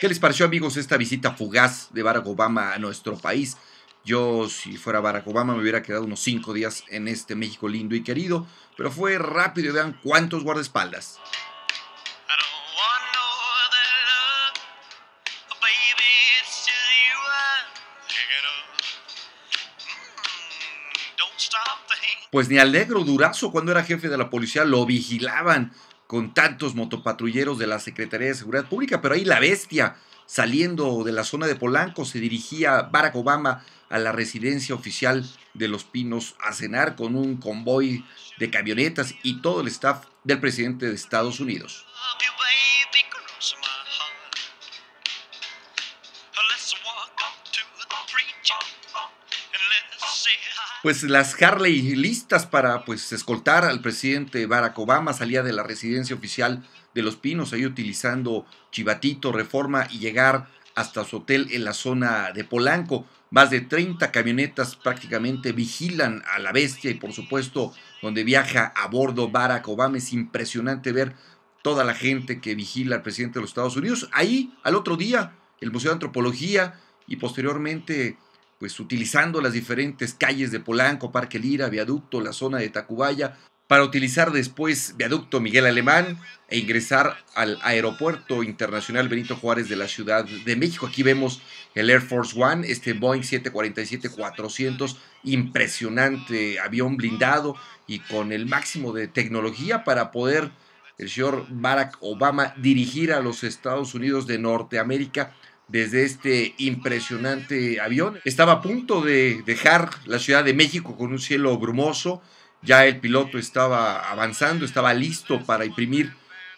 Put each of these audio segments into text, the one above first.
¿Qué les pareció amigos esta visita fugaz de Barack Obama a nuestro país? Yo, si fuera Barack Obama, me hubiera quedado unos cinco días en este México lindo y querido, pero fue rápido y vean cuántos guardaespaldas. Mm. Pues ni al negro Durazo, cuando era jefe de la policía, lo vigilaban con tantos motopatrulleros de la Secretaría de Seguridad Pública, pero ahí la bestia, saliendo de la zona de Polanco, se dirigía Barack Obama a la residencia oficial de Los Pinos a cenar con un convoy de camionetas y todo el staff del presidente de Estados Unidos. Pues las Harley listas para pues escoltar al presidente Barack Obama salía de la residencia oficial de Los Pinos, ahí utilizando Chivatito, Reforma y llegar hasta su hotel en la zona de Polanco. Más de 30 camionetas prácticamente vigilan a la bestia y por supuesto donde viaja a bordo Barack Obama. Es impresionante ver toda la gente que vigila al presidente de los Estados Unidos. Ahí, al otro día, el Museo de Antropología y posteriormente pues utilizando las diferentes calles de Polanco, Parque Lira, Viaducto, la zona de Tacubaya, para utilizar después Viaducto Miguel Alemán e ingresar al Aeropuerto Internacional Benito Juárez de la Ciudad de México. Aquí vemos el Air Force One, este Boeing 747-400, impresionante avión blindado y con el máximo de tecnología para poder el señor Barack Obama dirigir a los Estados Unidos de Norteamérica desde este impresionante avión. Estaba a punto de dejar la Ciudad de México con un cielo brumoso. Ya el piloto estaba avanzando, estaba listo para imprimir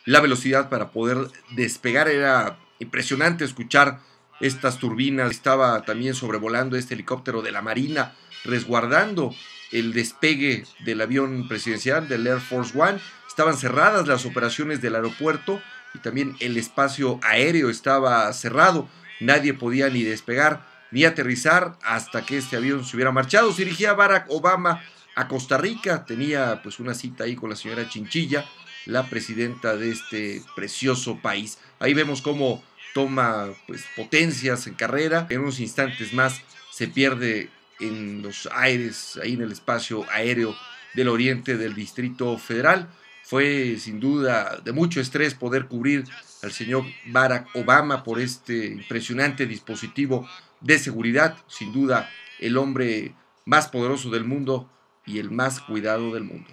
la velocidad para poder despegar. Era impresionante escuchar estas turbinas. Estaba también sobrevolando este helicóptero de la Marina, resguardando el despegue del avión presidencial del Air Force One. Estaban cerradas las operaciones del aeropuerto y también el espacio aéreo estaba cerrado. Nadie podía ni despegar ni aterrizar hasta que este avión se hubiera marchado. Se dirigía Barack Obama a Costa Rica. Tenía pues una cita ahí con la señora Chinchilla, la presidenta de este precioso país. Ahí vemos cómo toma pues potencias en carrera. En unos instantes más se pierde en los aires, ahí en el espacio aéreo del oriente del Distrito Federal. Fue sin duda de mucho estrés poder cubrir al señor Barack Obama por este impresionante dispositivo de seguridad. Sin duda el hombre más poderoso del mundo y el más cuidado del mundo.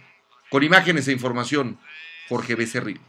Con imágenes e información, Jorge Becerril.